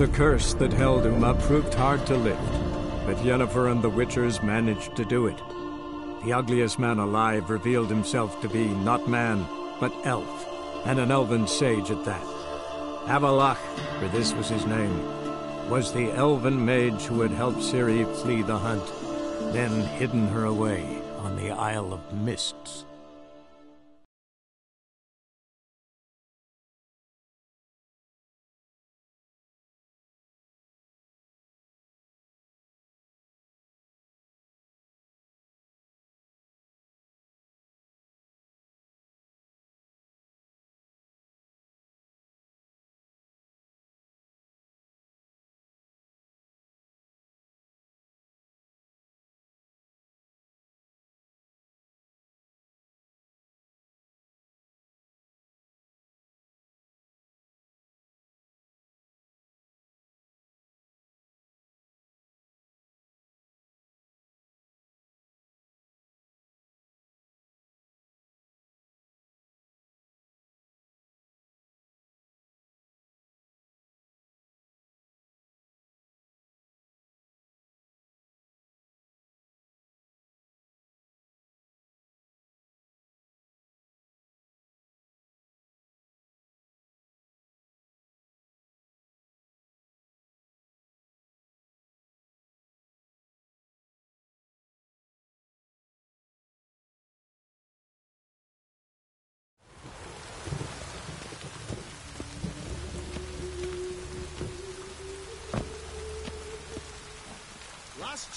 The curse that held Uma proved hard to lift, but Yennefer and the Witchers managed to do it. The ugliest man alive revealed himself to be not man, but elf, and an elven sage at that. Avallac'h, for this was his name, was the elven mage who had helped Ciri flee the hunt, then hidden her away on the Isle of Mists.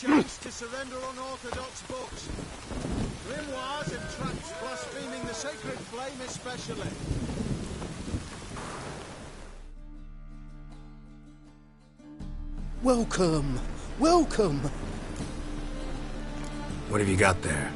Chance to surrender unorthodox books. Grimoires and tracts blaspheming the sacred flame especially. Welcome, welcome. What have you got there?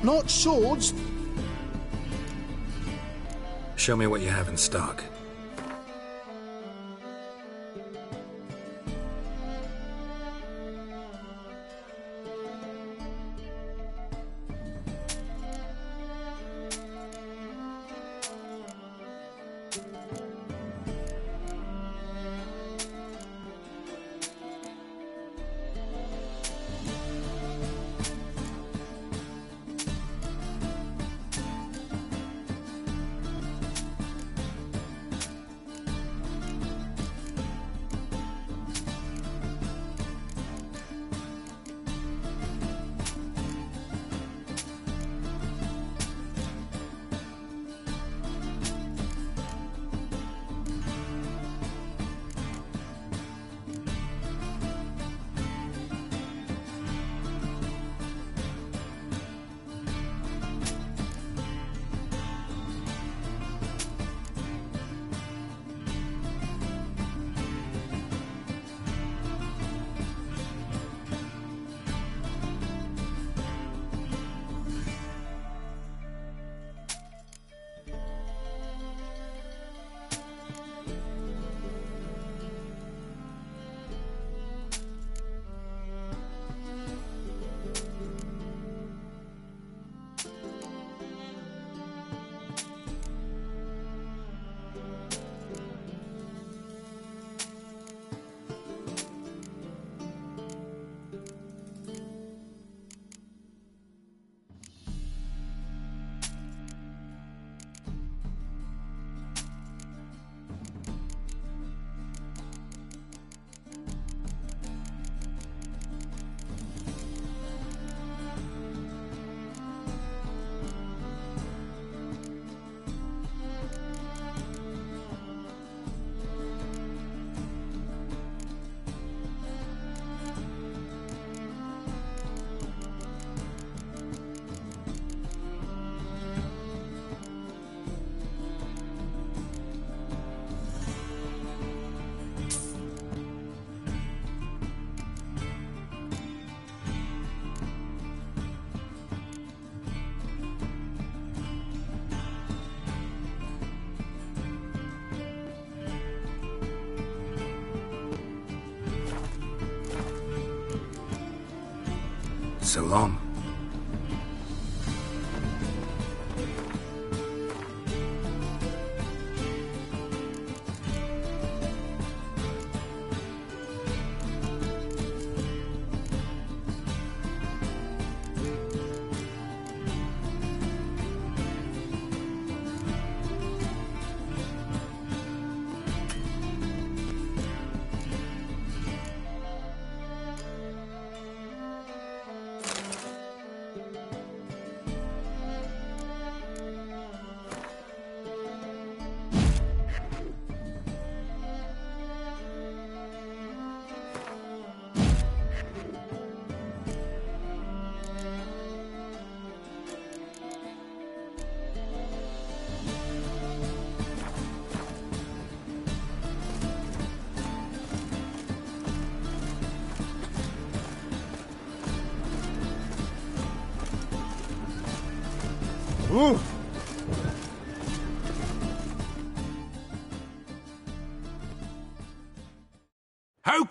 Top-notch swords. Show me what you have in stock.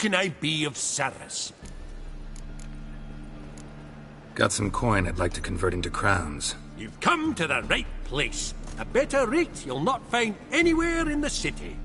Can I be of service? Got some coin I'd like to convert into crowns. You've come to the right place. A better rate you'll not find anywhere in the city.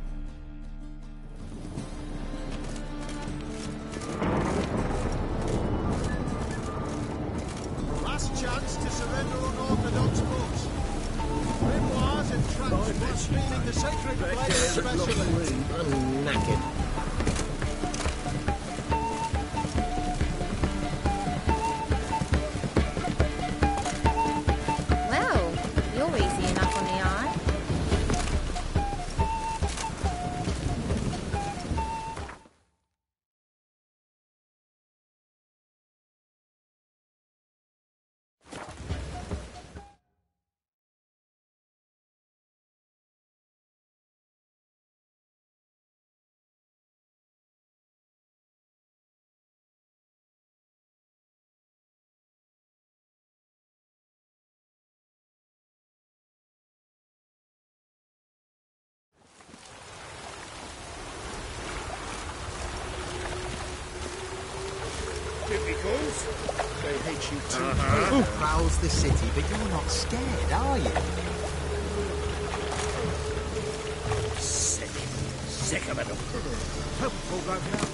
They hate you too. Uh-huh. Prowls the city, but you're not scared, are you? Sick. Sick of it. Here's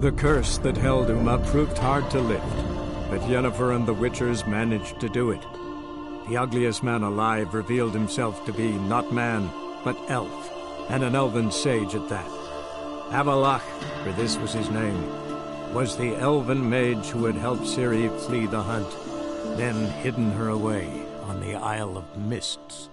The curse that held Uma proved hard to lift, but Yennefer and the Witchers managed to do it. The ugliest man alive revealed himself to be not man, but elf, and an elven sage at that. Avallac'h, for this was his name, was the elven mage who had helped Ciri flee the hunt, then hidden her away on the Isle of Mists.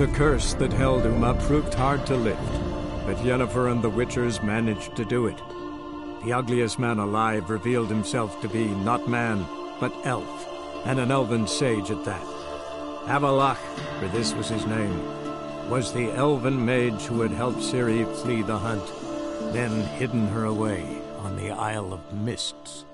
The curse that held Uma proved hard to lift, but Yennefer and the Witchers managed to do it. The ugliest man alive revealed himself to be not man, but elf, and an elven sage at that. Avallac'h, for this was his name, was the elven mage who had helped Ciri flee the hunt, then hidden her away on the Isle of Mists.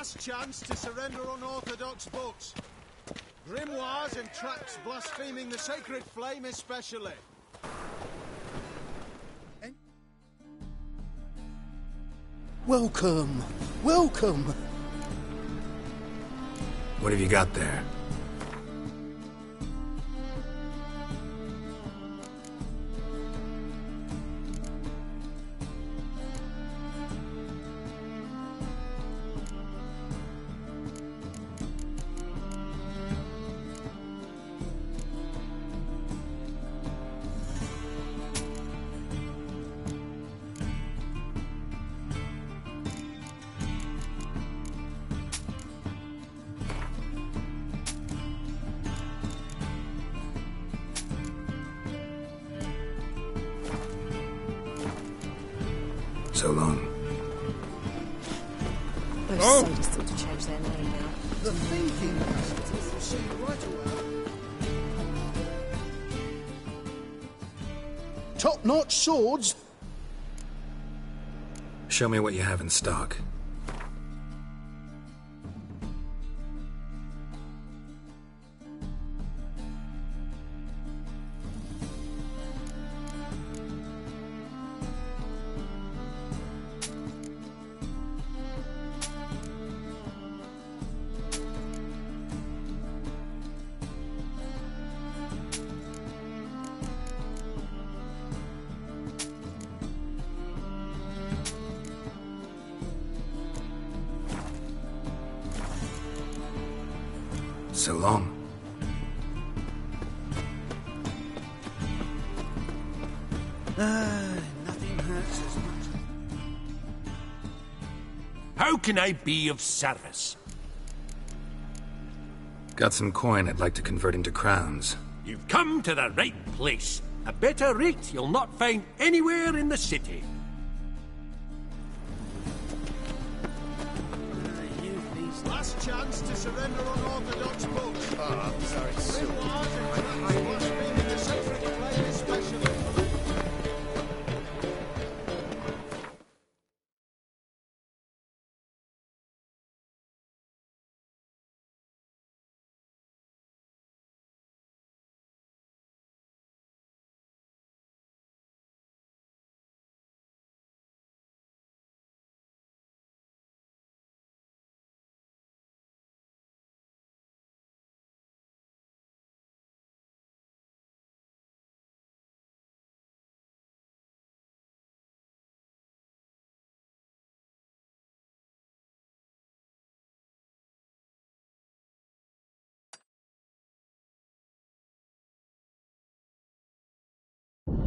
Last chance to surrender unorthodox books. Grimoires and tracts blaspheming the sacred flame especially. Welcome, welcome. What have you got there? Show me what you have in stock. So long. Ah, nothing hurts as much. How can I be of service? Got some coin I'd like to convert into crowns. You've come to the right place. A better rate you'll not find anywhere in the city.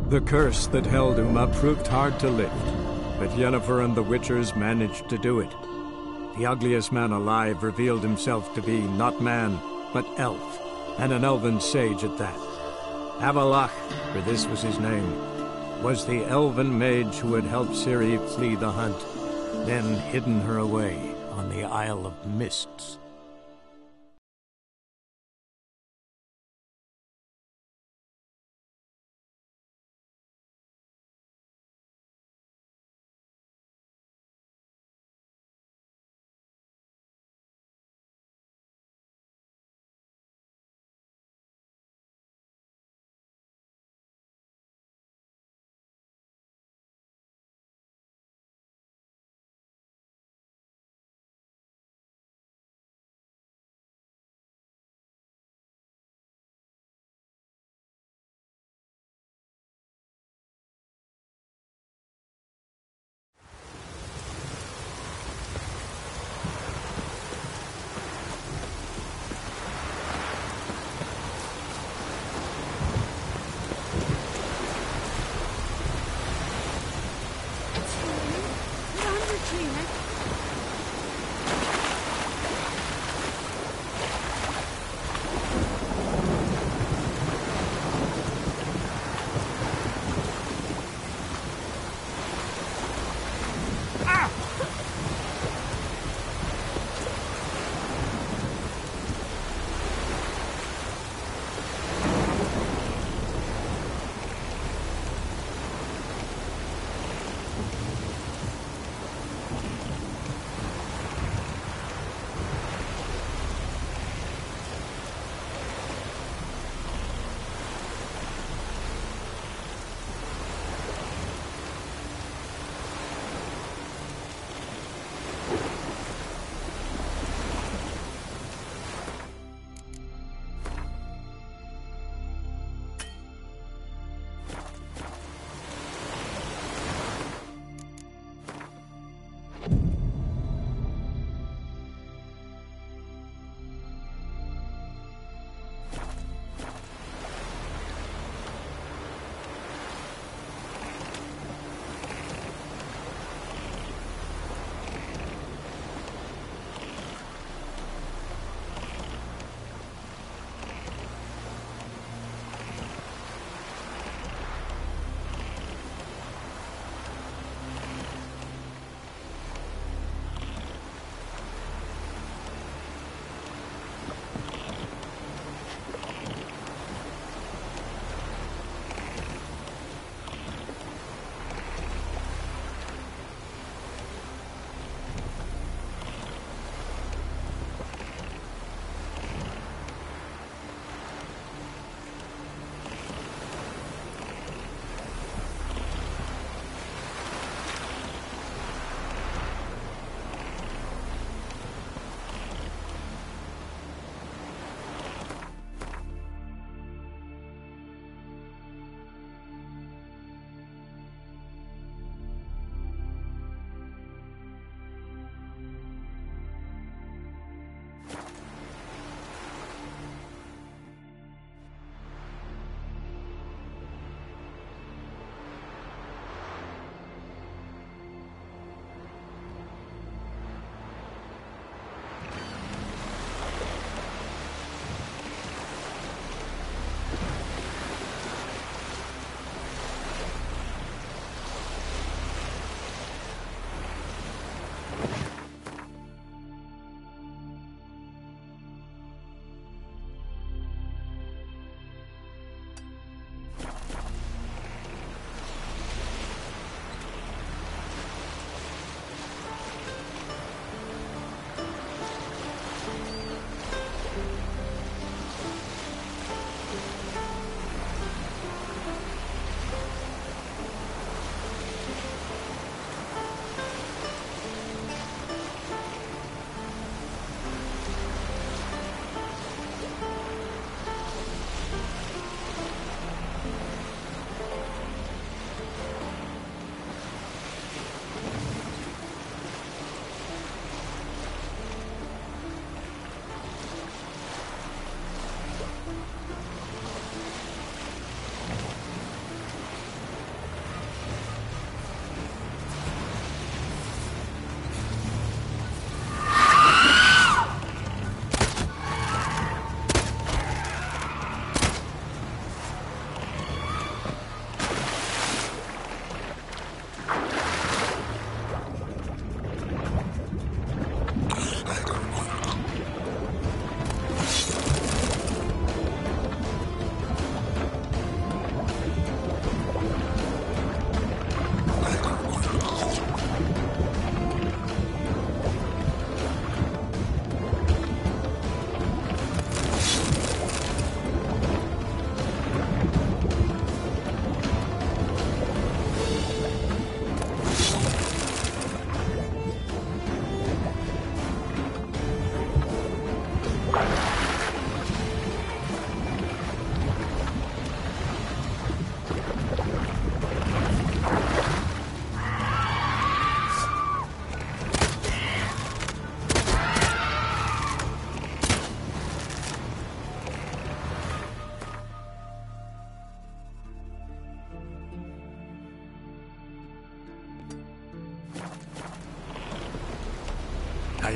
The curse that held Uma proved hard to lift, but Yennefer and the Witchers managed to do it. The ugliest man alive revealed himself to be not man, but elf, and an elven sage at that. Avallac'h, for this was his name, was the elven mage who had helped Ciri flee the hunt, then hidden her away on the Isle of Mists.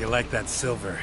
You like that silver?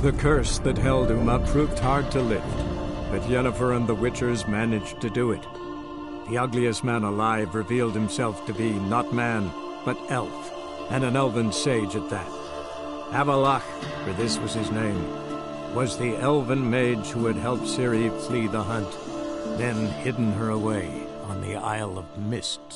The curse that held Uma proved hard to lift, but Yennefer and the Witchers managed to do it. The ugliest man alive revealed himself to be not man, but elf, and an elven sage at that. Avallac'h, for this was his name, was the elven mage who had helped Ciri flee the hunt, then hidden her away on the Isle of Mists.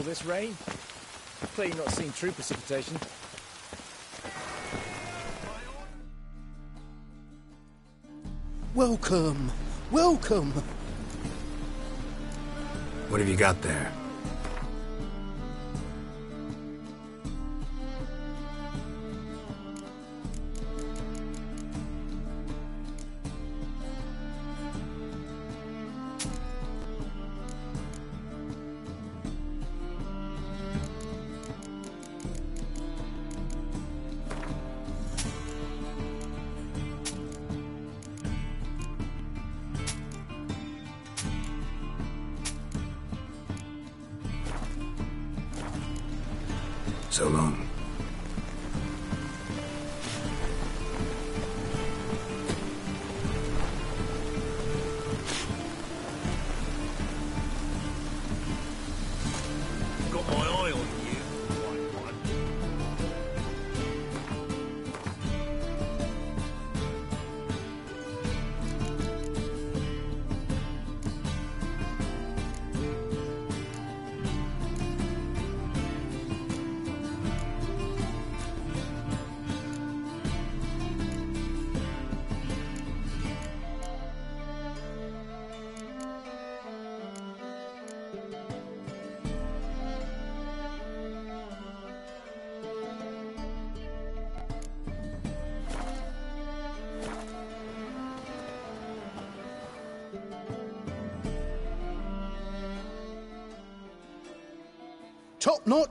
Call this rain? Clearly not seen true precipitation. Welcome. Welcome. What have you got there?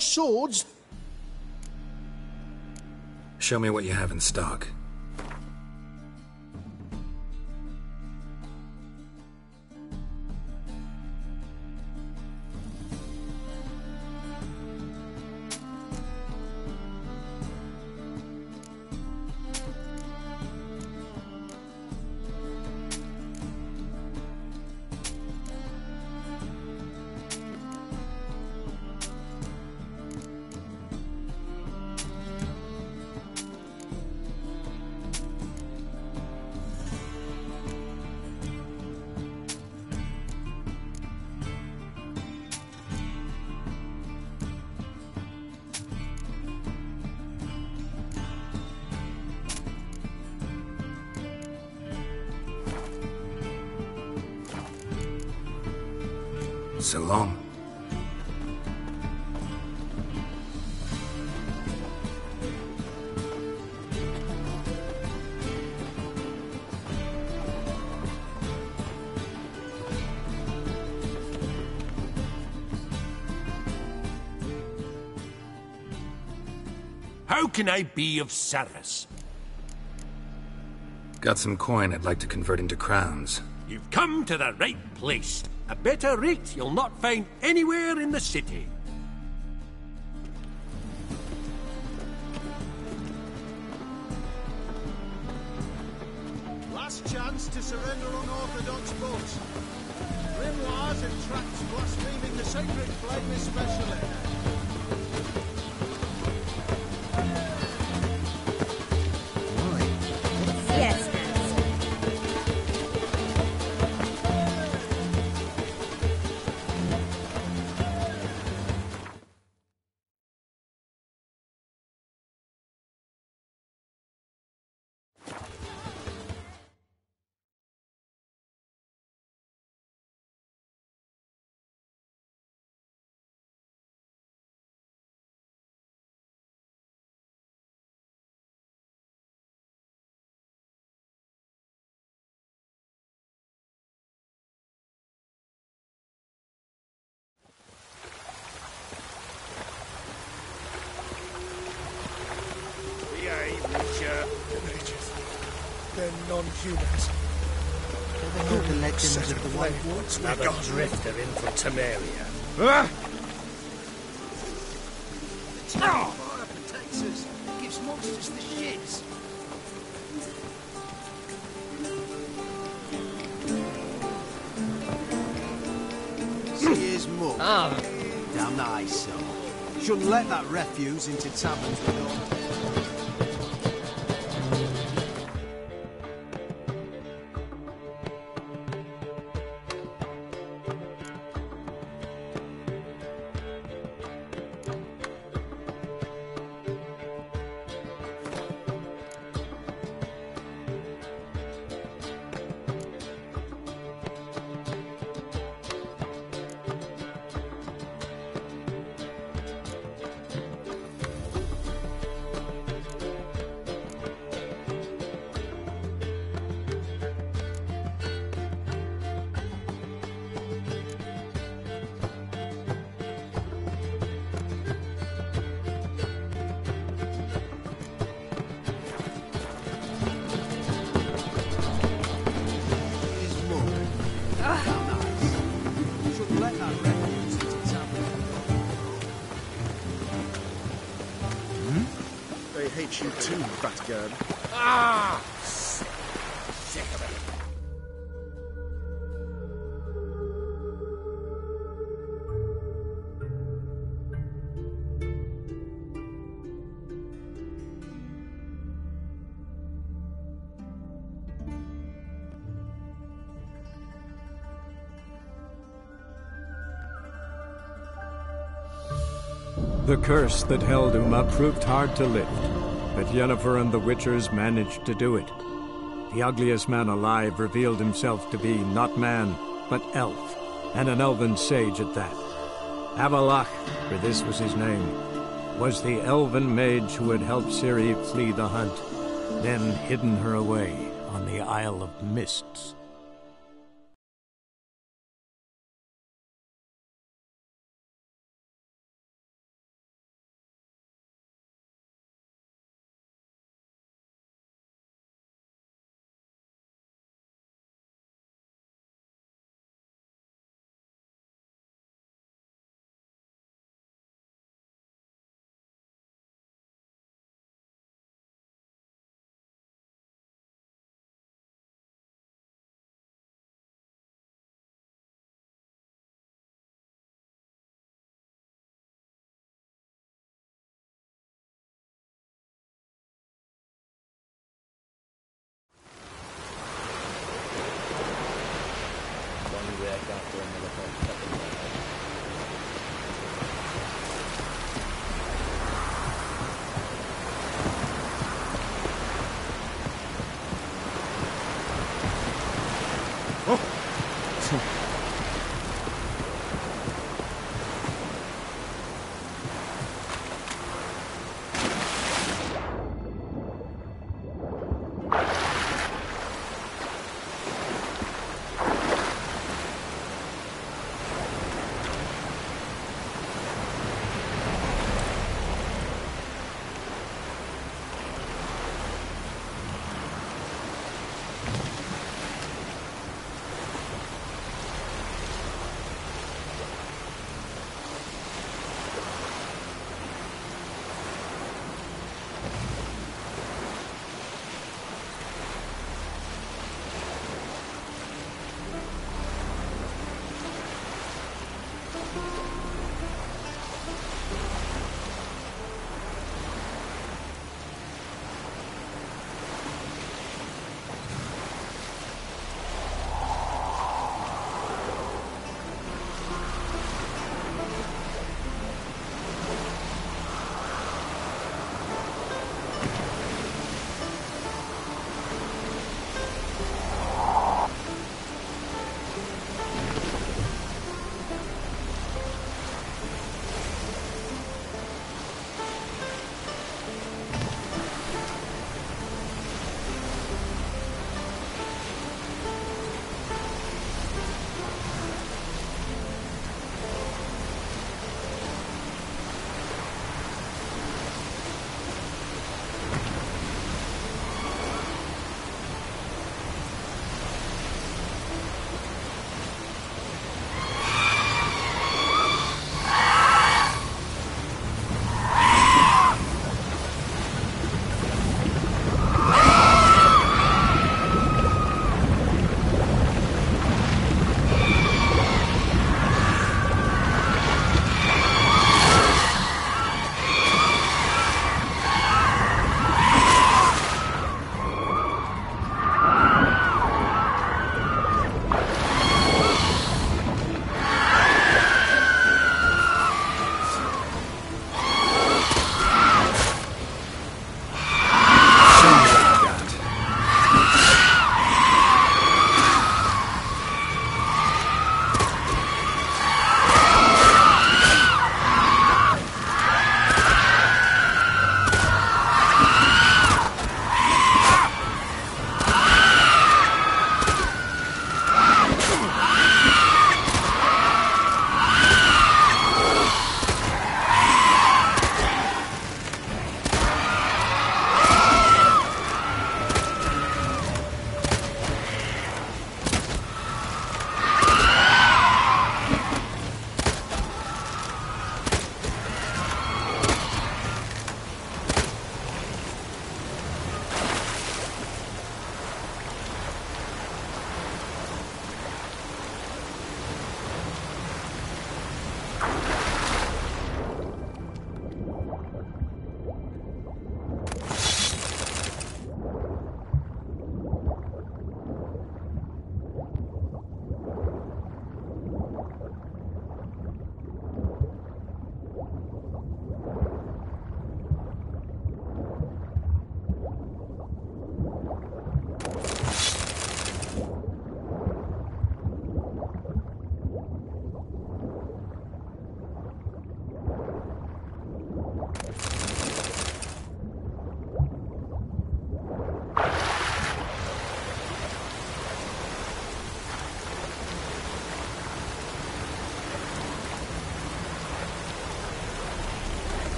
Swords. Show me what you have in stock. Can I be of service? Got some coin I'd like to convert into crowns. You've come to the right place. A better rate you'll not find anywhere in the city. They're non-humans. Never heard the legends of the White Woods. Another drifter in from Temeria. Fire protects us. Gives monsters the shits. See his mug. Ah, Damn that I saw. Shouldn't let that refuse into taverns with us. Curse that held Uma proved hard to lift, but Yennefer and the Witchers managed to do it. The ugliest man alive revealed himself to be not man, but elf, and an elven sage at that. Avallac'h, for this was his name, was the elven mage who had helped Ciri flee the hunt, then hidden her away on the Isle of Mists.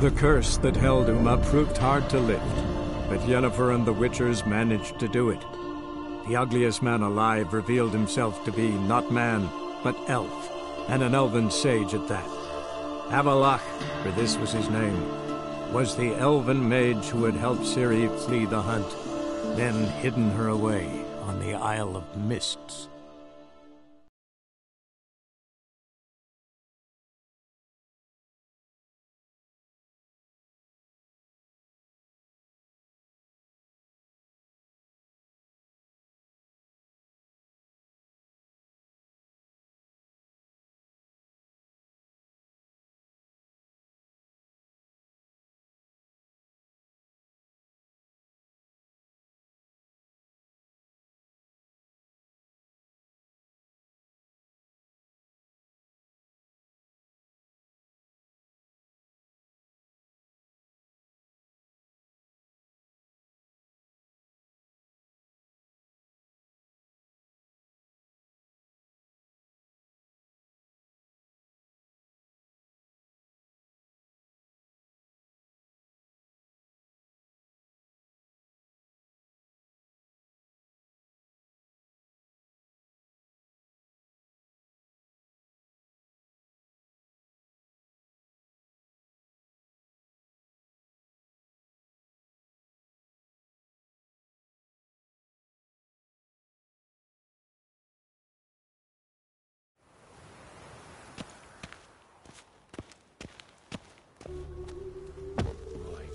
The curse that held Uma proved hard to lift, but Yennefer and the Witchers managed to do it. The ugliest man alive revealed himself to be not man, but elf, and an elven sage at that. Avallac'h, for this was his name, was the elven mage who had helped Ciri flee the hunt, then hidden her away on the Isle of Mists.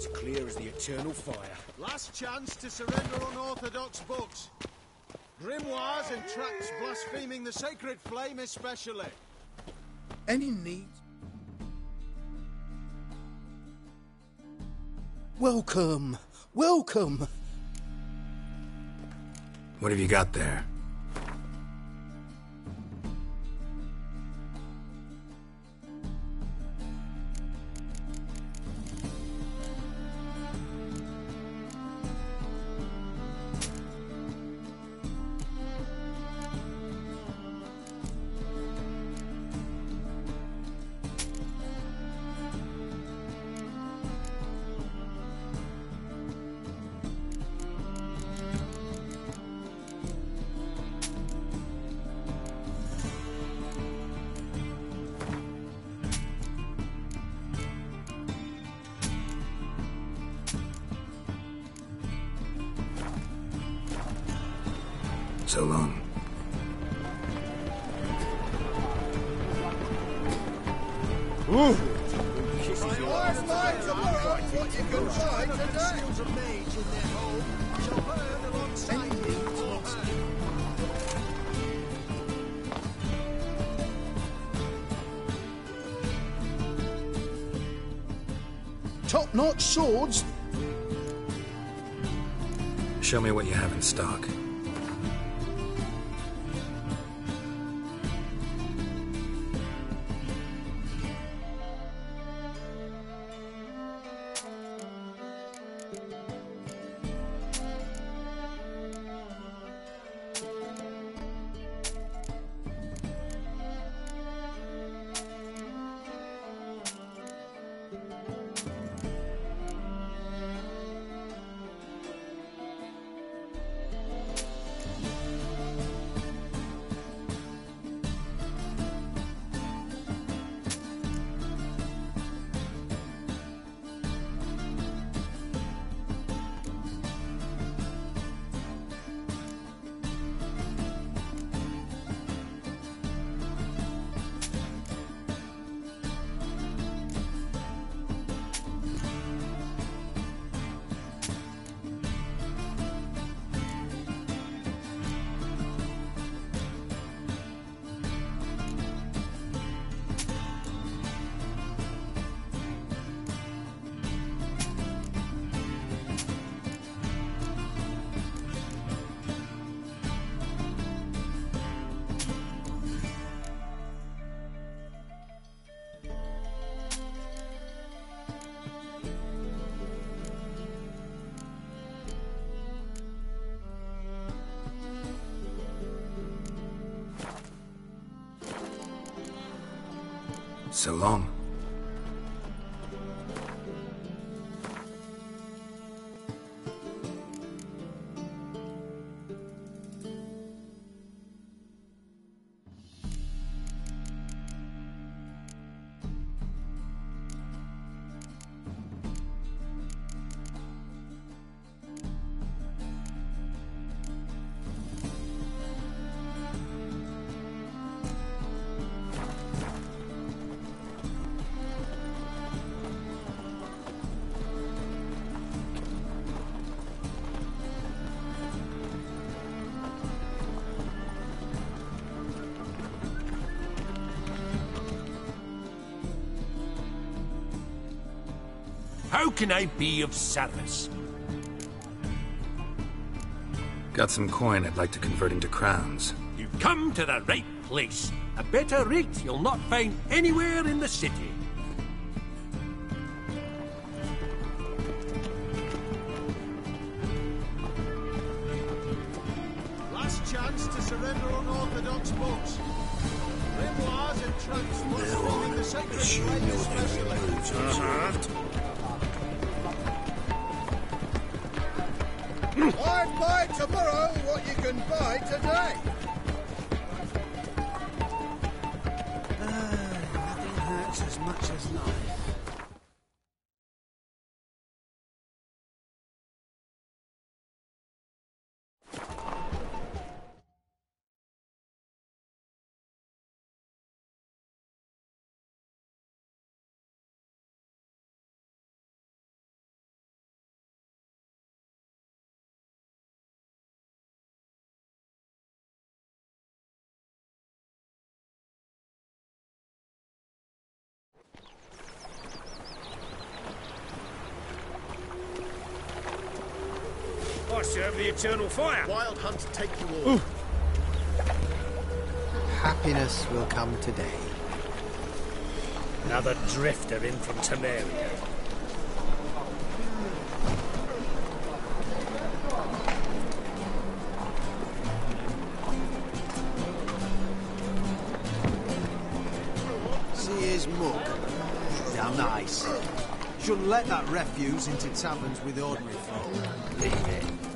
It's clear as the eternal fire. Last chance to surrender unorthodox books. Grimoires and tracts blaspheming the sacred flame especially. Any need? Welcome, welcome. What have you got there? So long. Can I be of service? Got some coin I'd like to convert into crowns. You've come to the right place. A better rate you'll not find anywhere in the city. The eternal fire. Wild hunt take you all. Happiness will come today. Another drifter in from Temeria. See his mug. Damn nice. Shouldn't let that refuse into taverns with ordinary folk. Leave it.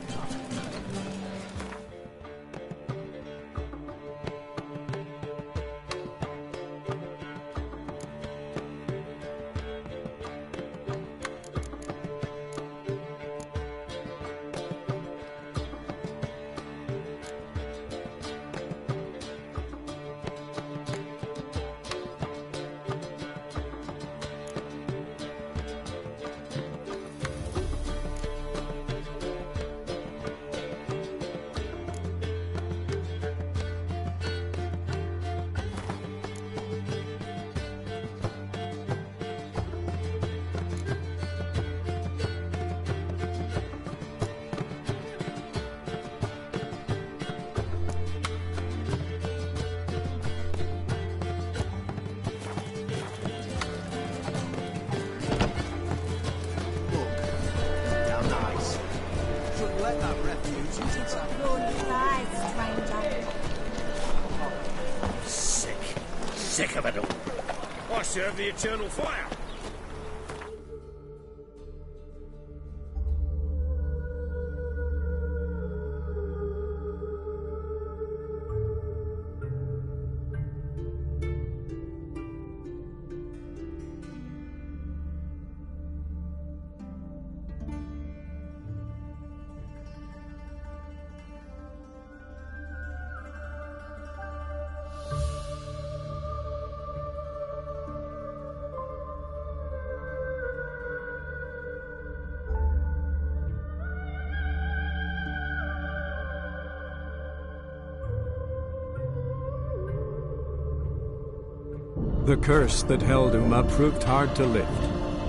The curse that held Uma proved hard to lift,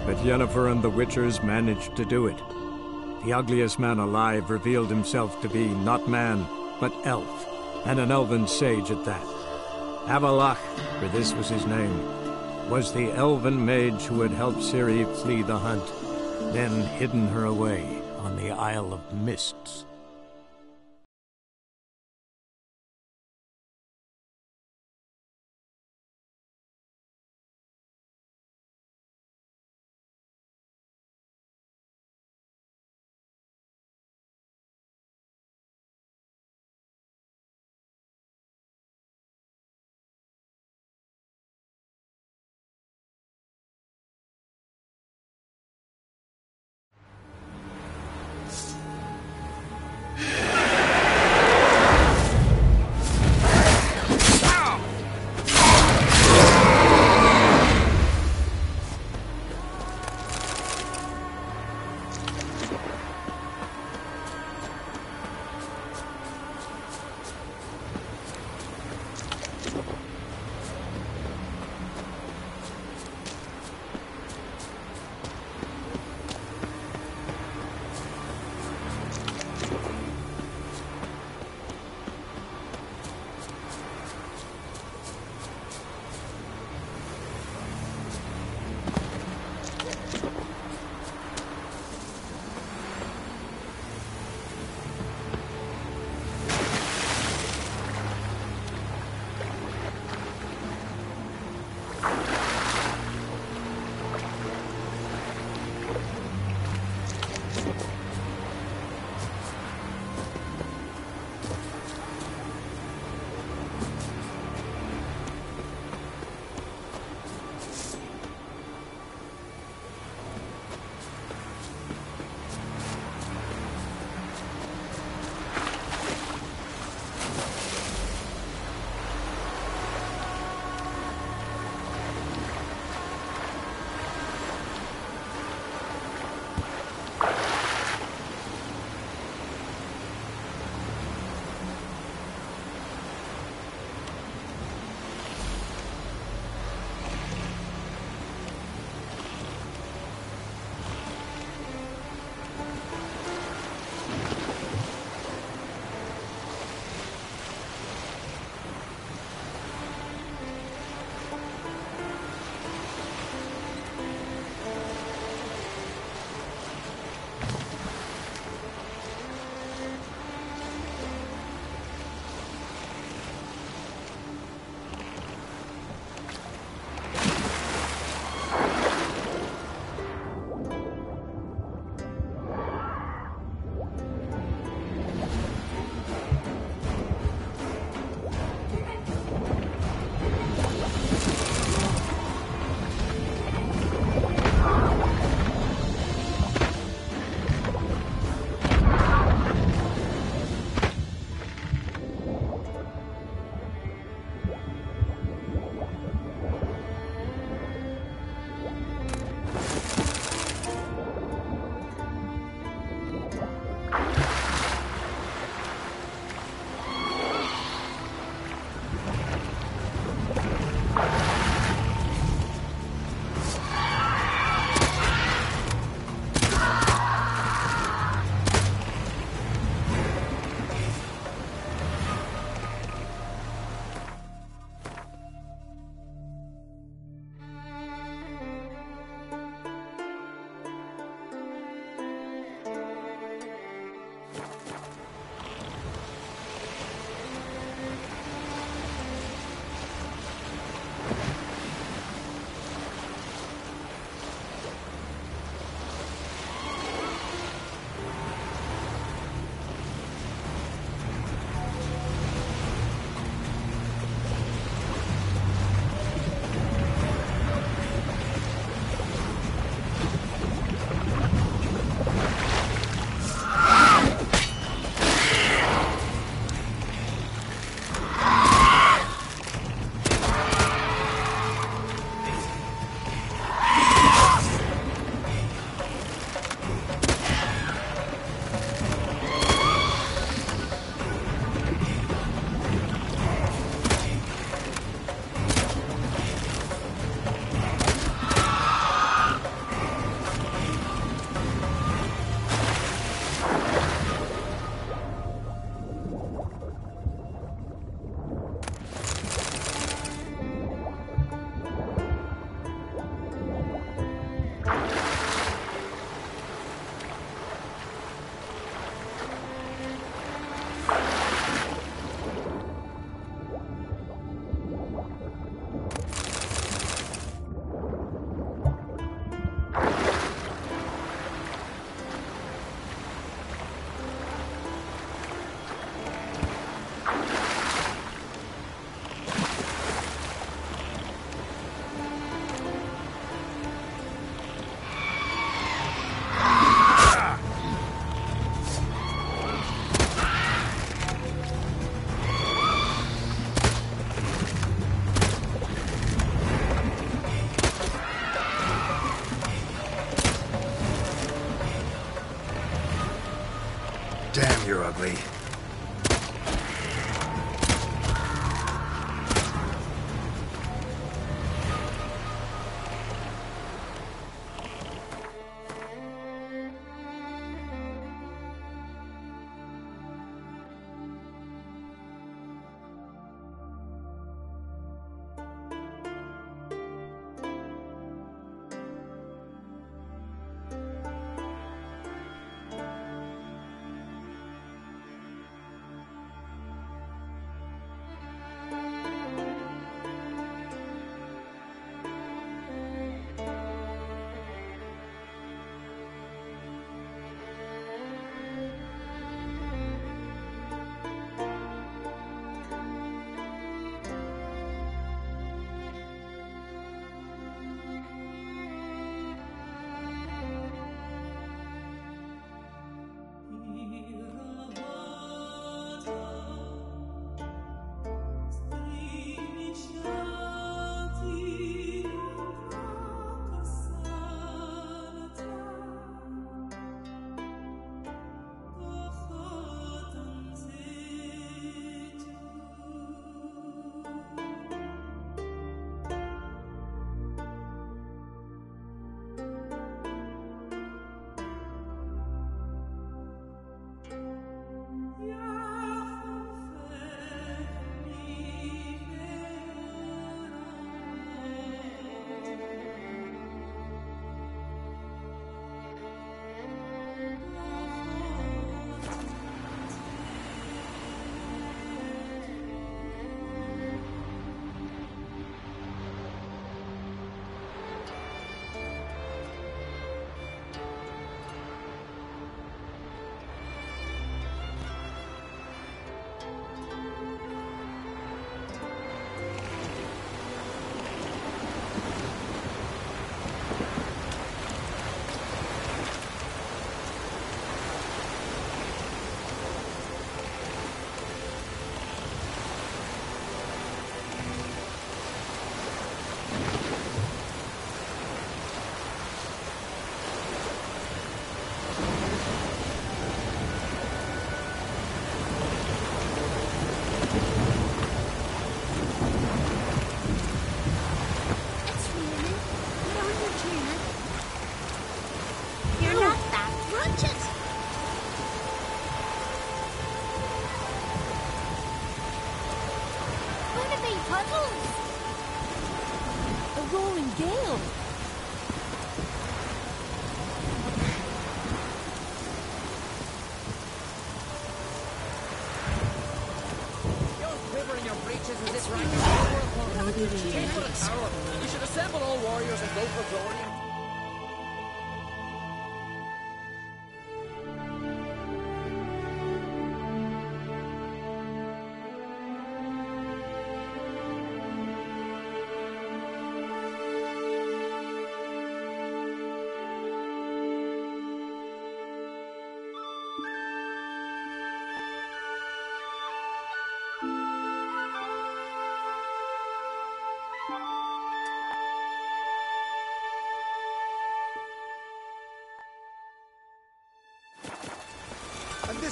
but Yennefer and the Witchers managed to do it. The ugliest man alive revealed himself to be not man, but elf, and an elven sage at that. Avallac'h, for this was his name, was the elven mage who had helped Ciri flee the hunt, then hidden her away on the Isle of Mists. Aim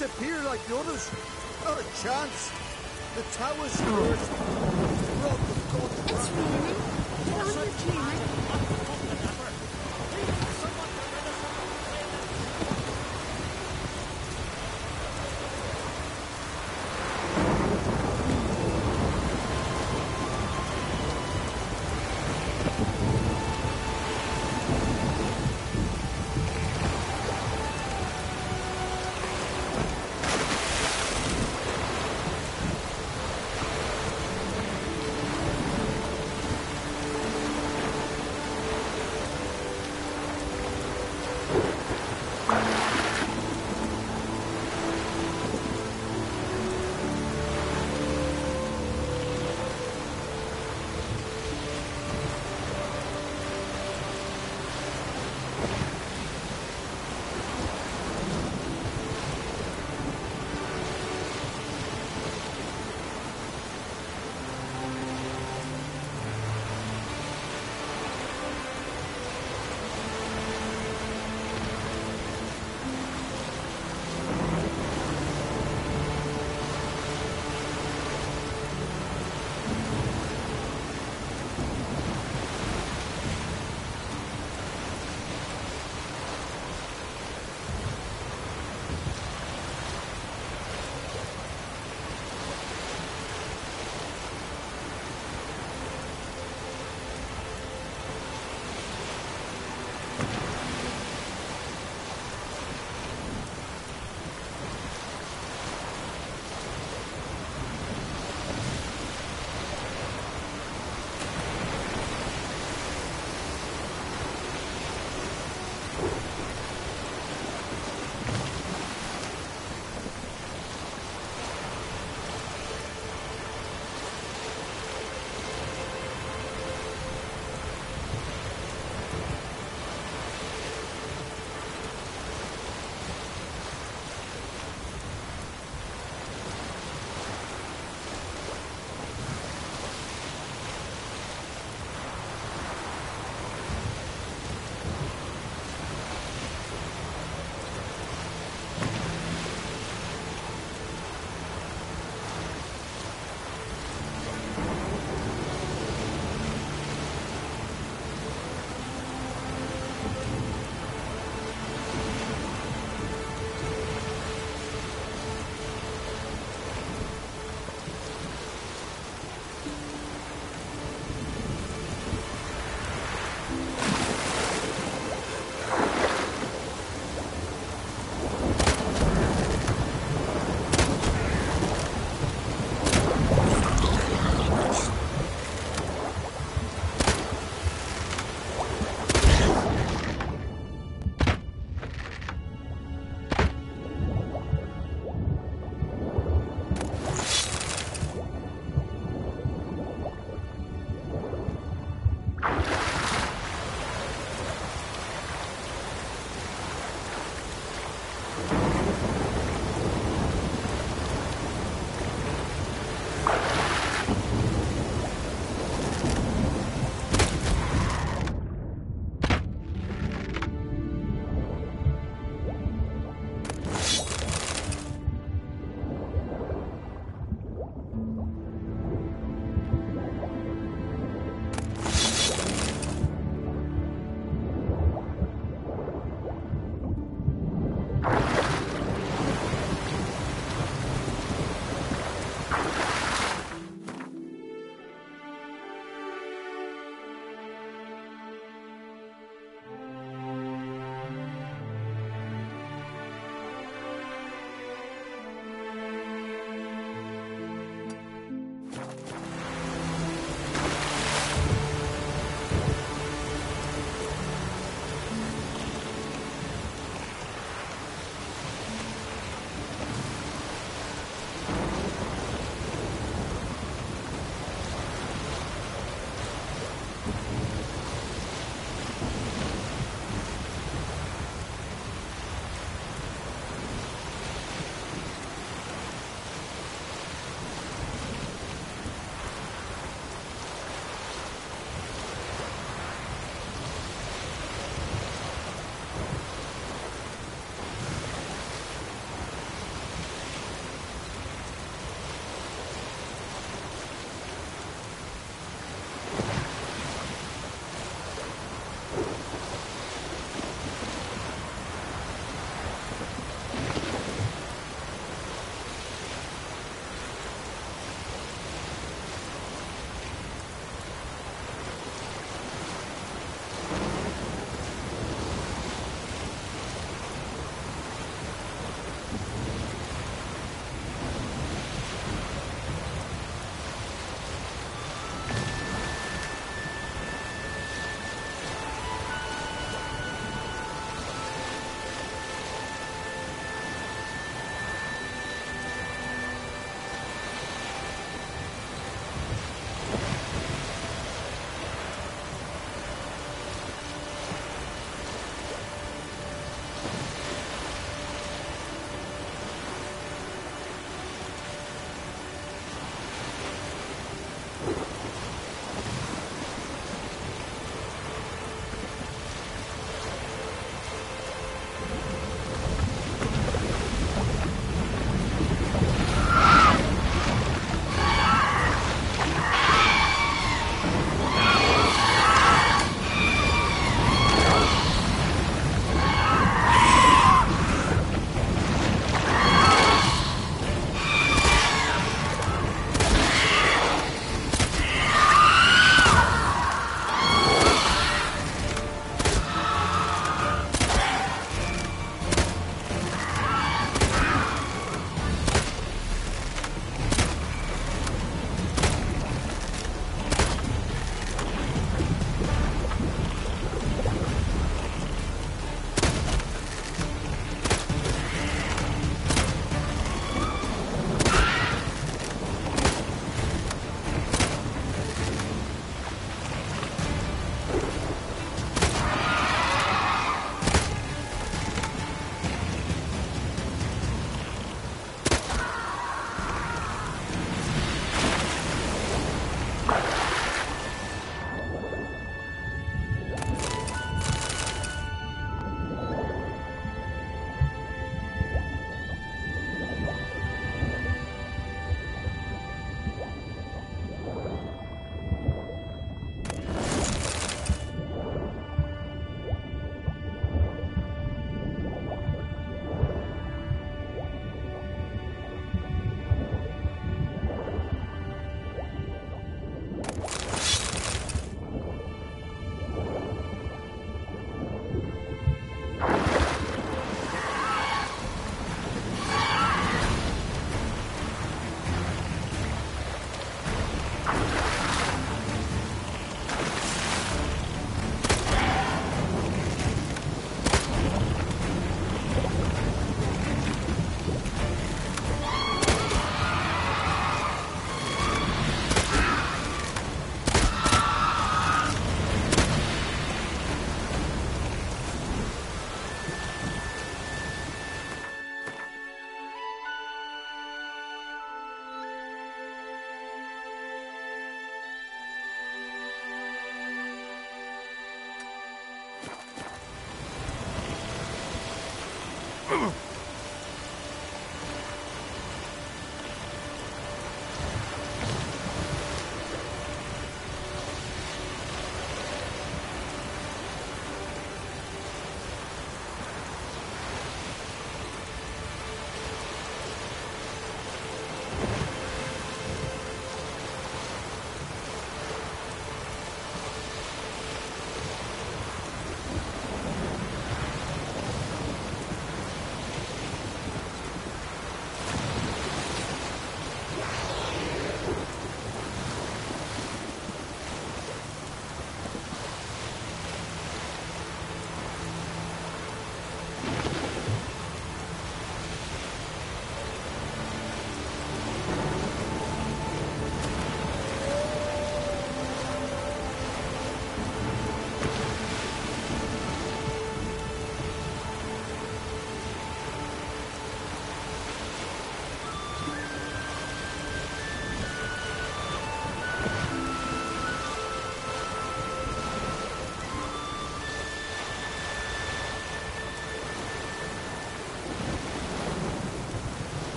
disappear like the others. Not a chance. The tower's yours. The It's You're on your tuna.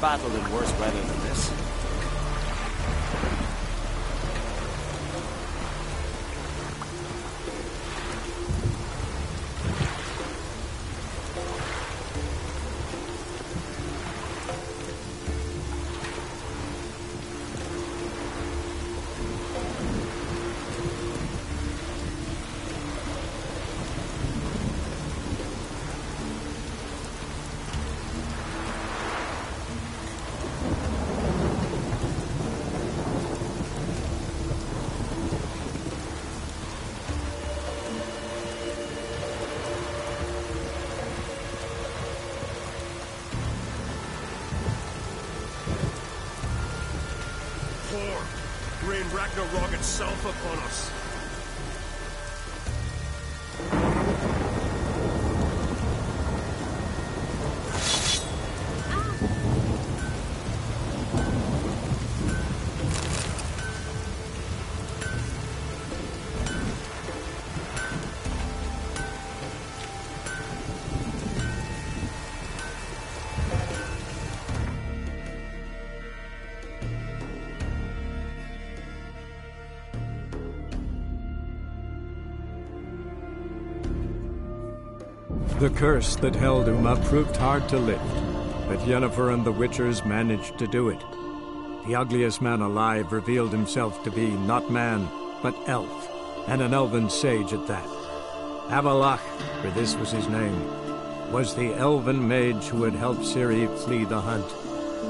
Battled in worse weather The curse that held Uma proved hard to lift, but Yennefer and the Witchers managed to do it. The ugliest man alive revealed himself to be not man, but elf, and an elven sage at that. Avallac'h, for this was his name, was the elven mage who had helped Ciri flee the hunt,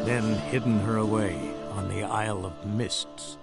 then hidden her away on the Isle of Mists.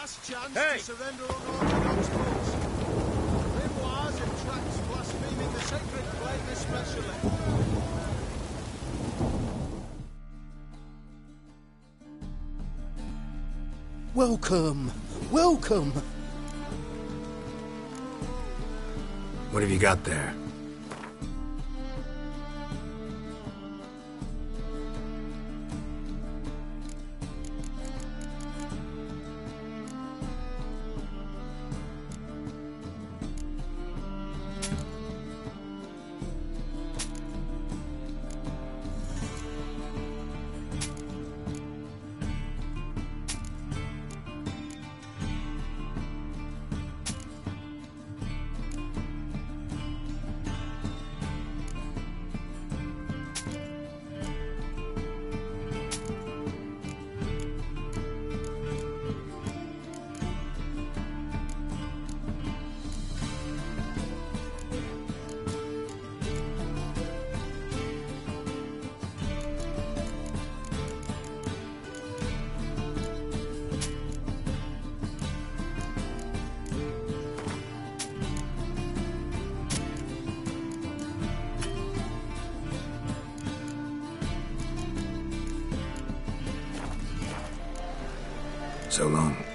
Last chance Hey! to surrender unorthodox votes. Grimoires and tracts blaspheming the sacred flame especially. Welcome, welcome. What have you got there? So long.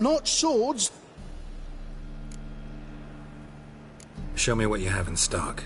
Top-notch swords. Show me what you have in stock.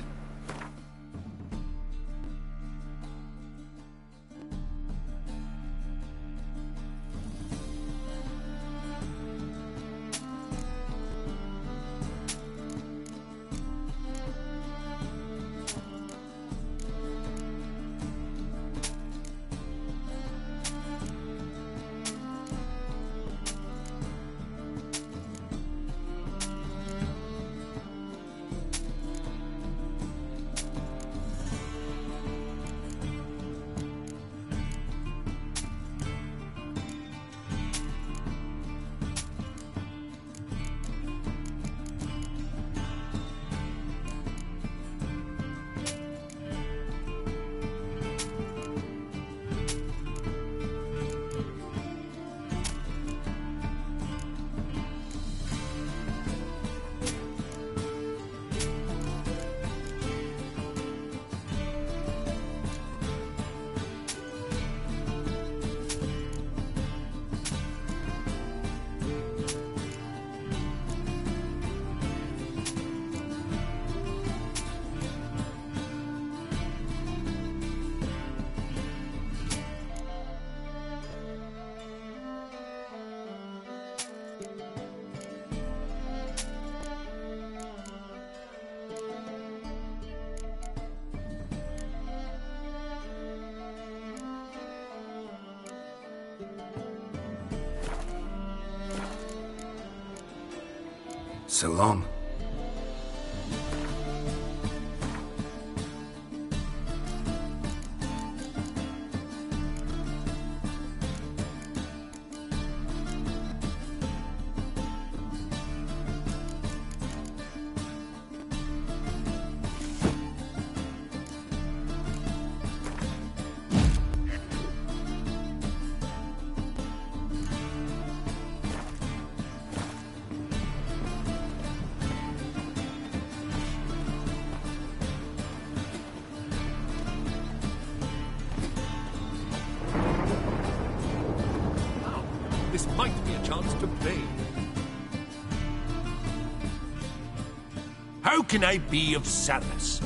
I be of service?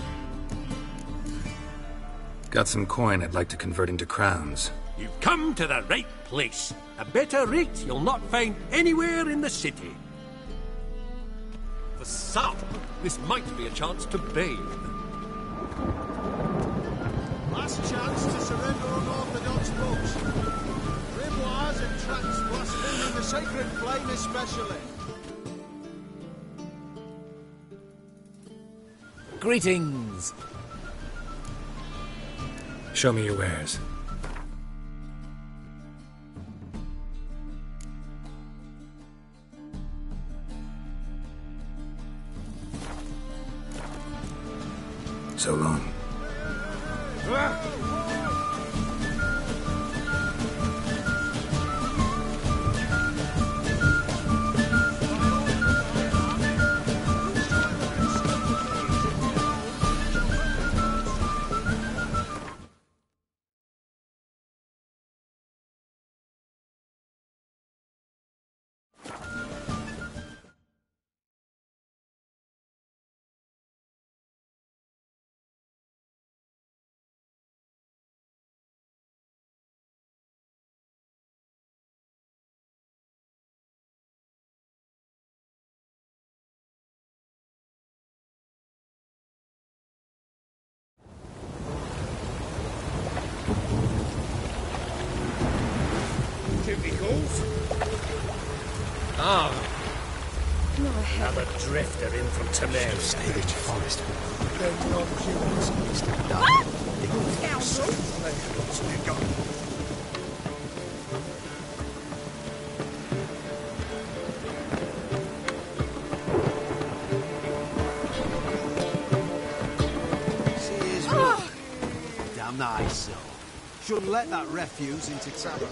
Got some coin I'd like to convert into crowns. You've come to the right place. A better rate you'll not find anywhere in the city. For some, this might be a chance to bathe. Last chance to surrender on unorthodox books. Grimoires and tracts blaspheming the sacred flame especially. Greetings. Show me your wares. Ah, I'm a drifter in from Temeria. Savage forest. See his road. Damn nice, so. Shouldn't let that refuse into tavern.